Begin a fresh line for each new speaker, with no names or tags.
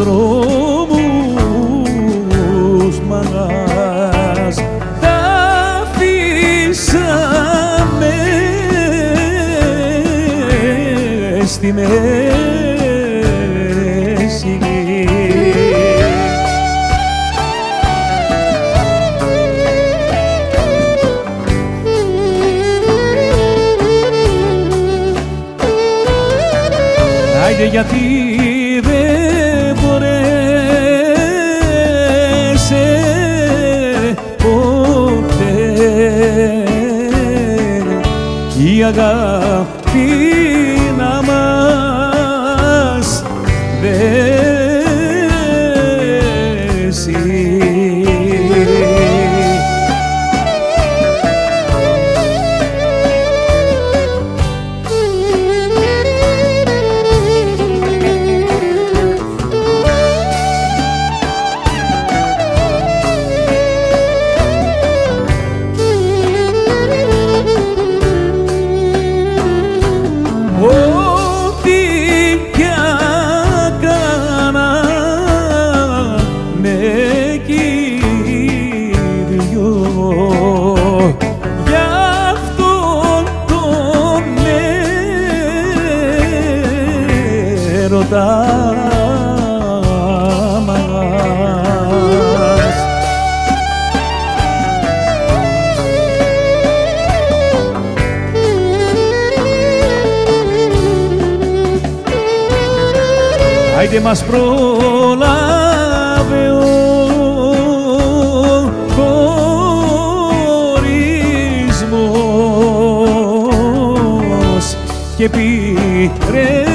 encontrou στη μέση γη. Άιντε γιατί δεν μπορέσε ποτέ η αγάπη You. Κύριο για αυτόν τον έρωτα μας. Άιντε μας πρόλαβε και πήρε